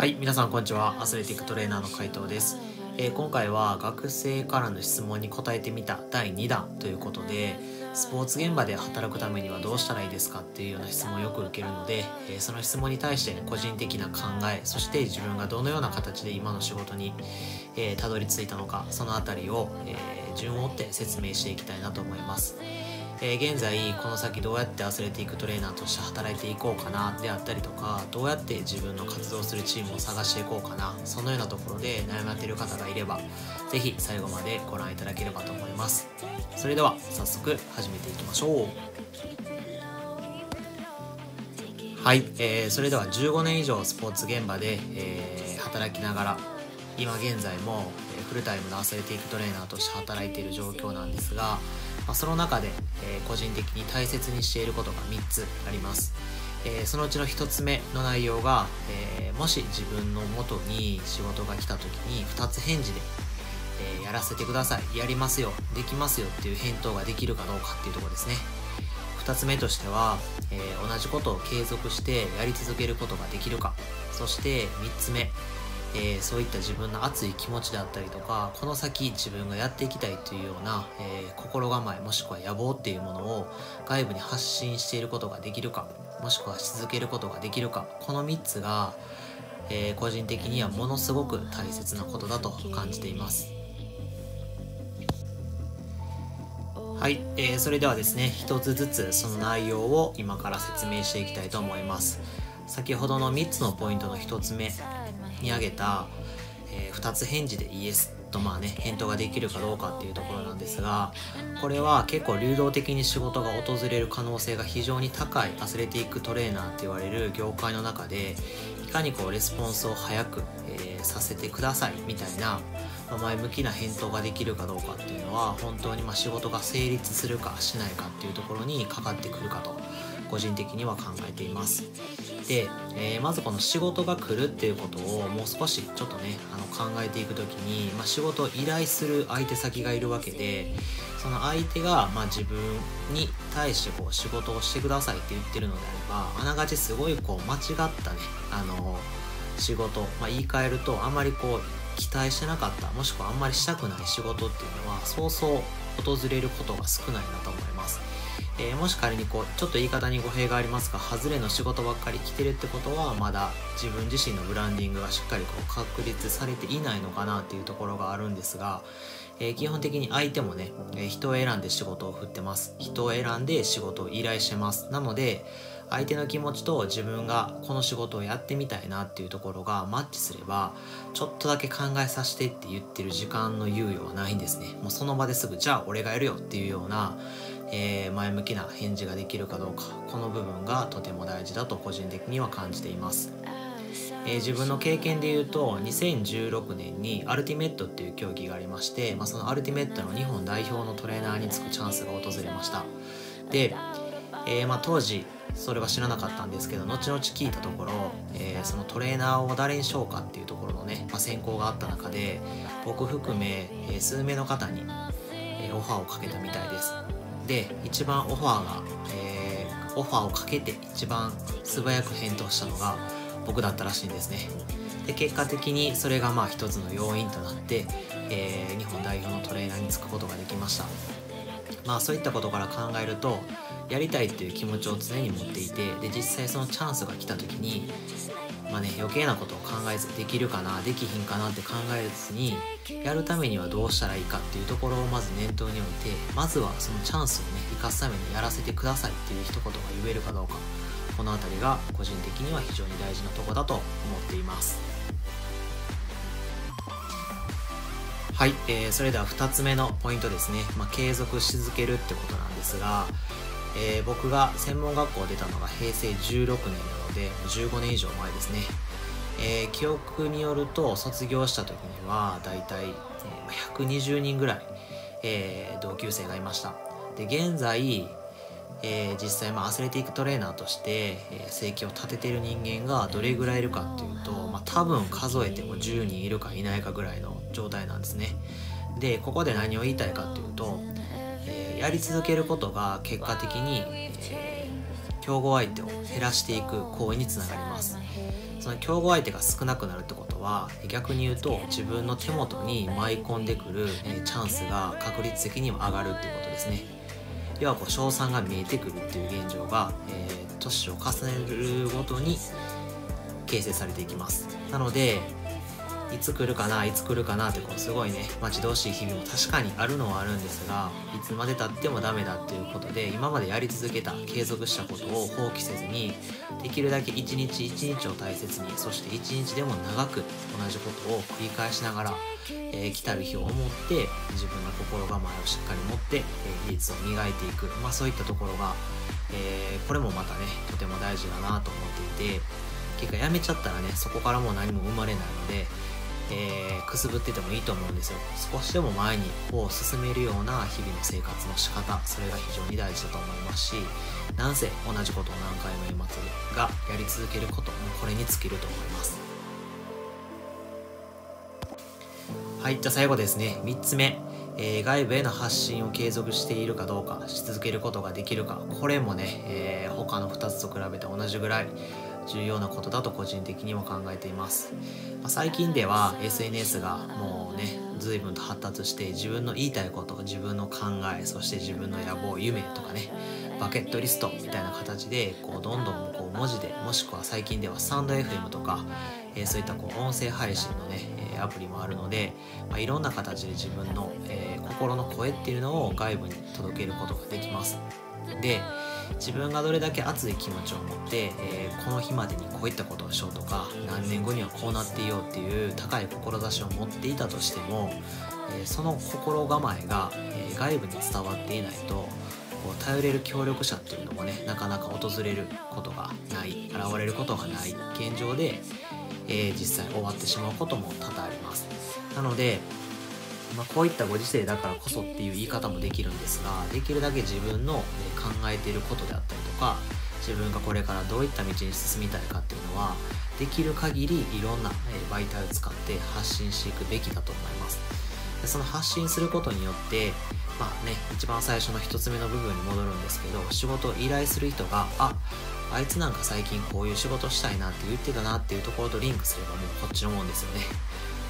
はい皆さんこんにちは。アスレティックトレーナーの斉藤です、えー今回は学生からの質問に答えてみた第2弾ということでスポーツ現場で働くためにはどうしたらいいですかっていうような質問をよく受けるので、えーその質問に対して個人的な考えそして自分がどのような形で今の仕事にえーたどり着いたのかそのあたりを、え順を追って説明していきたいなと思います、えー現在この先どうやってアスレティックトレーナーとして働いていこうかなであったりとかどうやって自分の活動するチームを探していこうかなそのようなところで悩まれている方がいれば是非最後までご覧いただければと思います。それでは早速始めていきましょう。はい、えーそれでは15年以上スポーツ現場で、えー働きながら今現在もフルタイムのアスレティックトレーナーとして働いている状況なんですが、まあ、その中で、えー個人的に大切にしていることが3つあります、えーそのうちの1つ目の内容が、えーもし自分の元に仕事が来た時に2つ返事でえやらせてください。やりますよ。できますよ。っていう返答ができるかどうかっていうとこですね。2つ目としては、え同じことを継続してやり続けることができるか。そして3つ目、えーそういった自分の熱い気持ちであったりとかこの先自分がやっていきたいというような、えー心構えもしくは野望っていうものを外部に発信していることができるかもしくはし続けることができるかこの3つが、えー個人的にはものすごく大切なことだと感じています。はい、えーそれではですね一つずつその内容を今から説明していきたいと思います。先ほどの3つのポイントの1つ目に挙げた、え2つ返事でイエスとまあね返答ができるかどうかっていうところなんですがこれは結構流動的に仕事が訪れる可能性が非常に高いアスレティックトレーナーって言われる業界の中でいかにこうレスポンスを早く、えーさせてくださいみたいなま前向きな返答ができるかどうかっていうのは本当にま仕事が成立するかしないかっていうところにかかってくるかと。個人的には考えています。で、えーまずこの仕事が来るっていうことをもう少しちょっとねあの考えていく時に、まあ、仕事を依頼する相手先がいるわけでその相手が、まあ、自分に対してこう仕事をしてくださいって言ってるのであればあながちすごいこう間違ったねあの仕事、まあ、言い換えるとあまりこう期待してなかったもしくはあんまりしたくない仕事っていうのはそうそう訪れることが少ないなと思います、えーもし仮にこうちょっと言い方に語弊がありますが外れの仕事ばっかり来てるってことはまだ自分自身のブランディングがしっかりこう確立されていないのかなっていうところがあるんですが、えー基本的に相手もね、えー人を選んで仕事を振ってます。人を選んで仕事を依頼してます。なので相手の気持ちと自分がこの仕事をやってみたいなっていうところがマッチすればちょっとだけ考えさせてって言ってる時間の猶予はないんですね。もうその場ですぐじゃあ俺がやるよっていうような、えー前向きな返事ができるかどうかこの部分がとても大事だと個人的には感じています。えー自分の経験で言うと2016年にアルティメットっていう競技がありまして、まあ、そのアルティメットの日本代表のトレーナーにつくチャンスが訪れました。で、えーまあ、当時それは知らなかったんですけど後々聞いたところ、えーそのトレーナーを誰にしようかっていうところのね、まあ、選考があった中で僕含め、え数名の方に、えオファーをかけたみたいです。で一番オファーが、えオファーをかけて一番素早く返答したのが僕だったらしいんですね。で結果的にそれがまあ一つの要因となって、えー日本代表のトレーナーにつくことができました。まあそういったことから考えるとやりたいっていう気持ちを常に持っていてで実際そのチャンスが来た時にまあね余計なことを考えずできるかなできひんかなって考えずにやるためにはどうしたらいいかっていうところをまず念頭に置いてまずはそのチャンスをね生かすためにやらせてくださいっていう一言が言えるかどうか。この辺りが個人的には非常に大事なとこだと思っています。はい、えーそれでは2つ目のポイントですね、まあ、継続し続けるってことなんですが、えー僕が専門学校を出たのが平成16年なので15年以上前ですね、えー記憶によると卒業した時にはだいたいえーまあ120人ぐらい、えー同級生がいました。で現在、えー実際、まあ、アスレティックトレーナーとして、えー生計を立ててる人間がどれぐらいいるかっていうと、まあ、多分数えても10人いるかいないかぐらいの状態なんですね。でここで何を言いたいかっていうと、えーやり続けることが結果的に、えー競合相手を減らしていく行為につながります。その競合相手が少なくなるってことは逆に言うと自分の手元に舞い込んでくる、えチャンスが確率的にも上がるっていうことですね。要はこう賞賛が見えてくるっていう現状が、えー、年を重ねるごとに形成されていきます。なのでいつ来るかないつ来るかなってこうすごいね待ち遠しい日々も確かにあるのはあるんですがいつまでたってもダメだっていうことで今までやり続けた継続したことを放棄せずにできるだけ一日一日を大切にそして一日でも長く同じことを繰り返しながら、えー、来たる日を思って自分の心構えをしっかり持って、えー、技術を磨いていく、まあ、そういったところが、えー、これもまたねとても大事だなと思っていて結果やめちゃったらねそこからもう何も生まれないのでえー、くすぶっててもいいと思うんですよ。少しでも前にを進めるような日々の生活の仕方それが非常に大事だと思いますしなんせ同じことを何回も言いますがやり続けることもこれに尽きると思います。はいじゃあ最後ですね。3つ目。えー、外部への発信を継続しているかどうかし続けることができるか。これもね、えー、他の2つと比べて同じぐらい重要なことだと個人的にも考えています、まあ、最近では SNS がもうね随分と発達して自分の言いたいこと自分の考えそして自分の野望夢とかねバケットリストみたいな形でこうどんどんこう文字でもしくは最近ではスタンド FM とか、えー、そういったこう音声配信のね、アプリもあるので、まあ、いろんな形で自分の、えー、心の声っていうのを外部に届けることができます。で自分がどれだけ熱い気持ちを持って、えー、この日までにこういったことをしようとか何年後にはこうなっていようっていう高い志を持っていたとしても、えー、その心構えが、えー、外部に伝わっていないとこう頼れる協力者っていうのもねなかなか訪れることがない現れることがない現状で、え実際終わってしまうことも多々あります。なのでまあ、こういったご時世だからこそっていう言い方もできるんですができるだけ自分の、考えていることであったりとか自分がこれからどういった道に進みたいかっていうのはできる限りいろんな、媒体を使って発信していくべきだと思います。でその発信することによってまあね一番最初の1つ目の部分に戻るんですけど仕事を依頼する人がああいつなんか最近こういう仕事したいなって言ってたなっていうところとリンクすればもうこっちのもんですよね。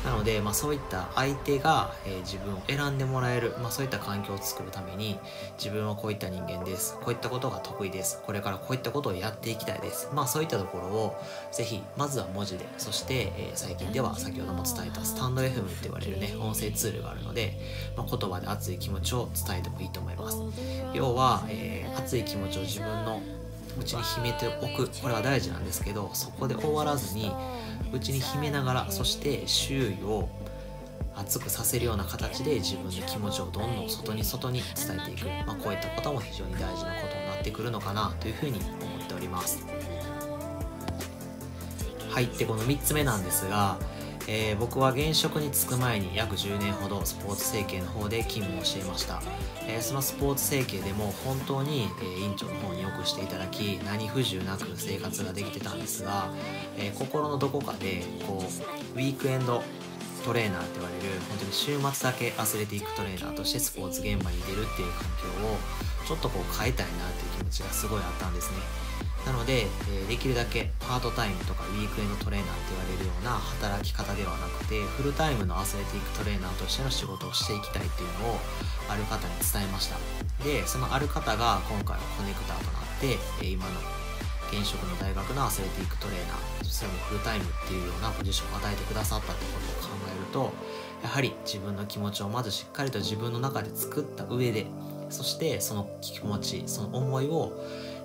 なので、まあ、そういった相手が、えー、自分を選んでもらえる、まあ、そういった環境を作るために自分はこういった人間です。こういったことが得意です。これからこういったことをやっていきたいです。まあそういったところをぜひまずは文字でそして、えー、最近では先ほども伝えたスタンド FM って言われるね音声ツールがあるので、まあ、言葉で熱い気持ちを伝えてもいいと思います。要は、えー、熱い気持ちを自分のうちに秘めておくこれは大事なんですけどそこで終わらずにうちに秘めながらそして周囲を熱くさせるような形で自分の気持ちをどんどん外に外に伝えていく、まあ、こういったことも非常に大事なことになってくるのかなというふうに思っております。はいでこの3つ目なんですがえー、僕は現職に就く前に約10年ほどスポーツ整形の方で勤務をしていました、えー、そのスポーツ整形でも本当に、えー、院長の方にくしていただき何不自由なく生活ができてたんですが、え心のどこかでこうウィークエンドトレーナーって言われる本当に週末だけアスレティックトレーナーとしてスポーツ現場に出るっていう環境をちょっとこう変えたいなっていう気持ちがすごいあったんですね。なので、えー、できるだけパートタイムとかウィークエンドトレーナーって言われるような働き方ではなくてフルタイムのアスレティックトレーナーとしての仕事をしていきたいっていうのをある方に伝えました。でそのある方が今回はコネクターとなって、え、今の現職の大学のアスレティックトレーナーそれもフルタイムっていうようなポジションを与えてくださったってことを考えるとやはり自分の気持ちをまずしっかりと自分の中で作った上でそしてその気持ちその思いを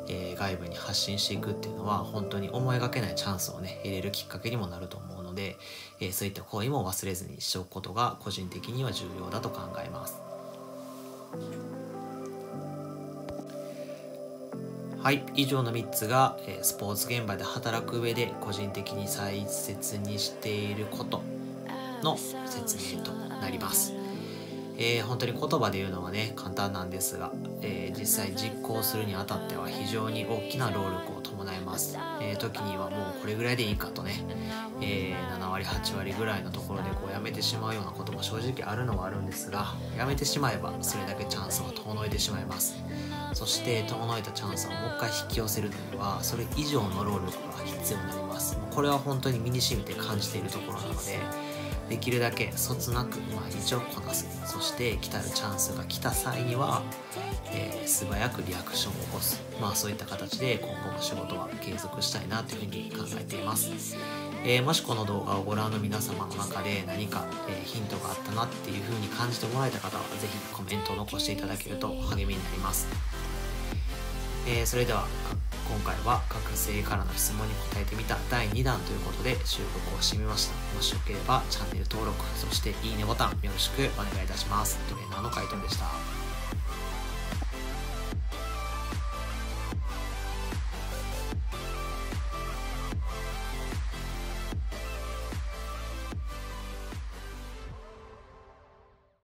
えー、外部に発信していくっていうのは本当に思いがけないチャンスをね入れるきっかけにもなると思うので、えー、そういった行為も忘れずにしておくことが個人的には重要だと考えます。はい、以上の3つが、え、スポーツ現場で働く上で個人的に大切にしていることの説明となります。えー、本当に言葉で言うのはね簡単なんですが、えー、実際実行するにあたっては非常に大きな労力を伴います、えー、時にはもうこれぐらいでいいかとね、え7割8割ぐらいのところでこうやめてしまうようなことも正直あるのはあるんですがやめてしまえばそれだけチャンスは遠のいてしまいます。そして遠のいたチャンスをもう一回引き寄せるのにはそれ以上の労力が必要になります。これは本当に身に染みて感じているところなのでできるだけそつなく毎日をこなす。そして来たるチャンスが来た際には、えー、素早くリアクションを起こす。まあそういった形で今後も仕事は継続したいなというふうに考えています、えー、もしこの動画をご覧の皆様の中で何か、え、ヒントがあったなっていうふうに感じてもらえた方は是非コメントを残していただけると励みになります、えそれでは今回は学生からの質問に答えてみた第2弾ということで収録をしてみました。もしよければチャンネル登録そしていいねボタンよろしくお願いいたします。トレーナーの回答でした。